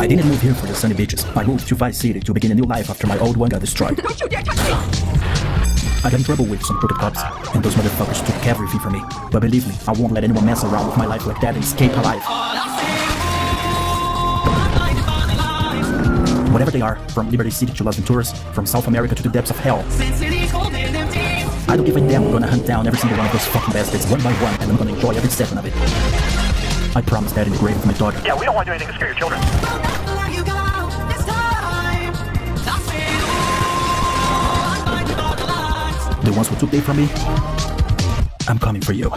I didn't move here for the sunny beaches. I moved to Vice City to begin a new life after my old one got destroyed. Don't you dare touch me! I got in trouble with some crooked cops, and those motherfuckers took everything from me. But believe me, I won't let anyone mess around with my life like that and escape alive. Whatever they are, from Liberty City to Las Venturas, from South America to the depths of hell, I don't give a damn. I'm gonna hunt down every single one of those fucking bastards one by one, and I'm gonna enjoy every second of it. I promise that in the grave of my daughter. Yeah, we don't want to do anything to scare your children. The ones who took they from me, I'm coming for you.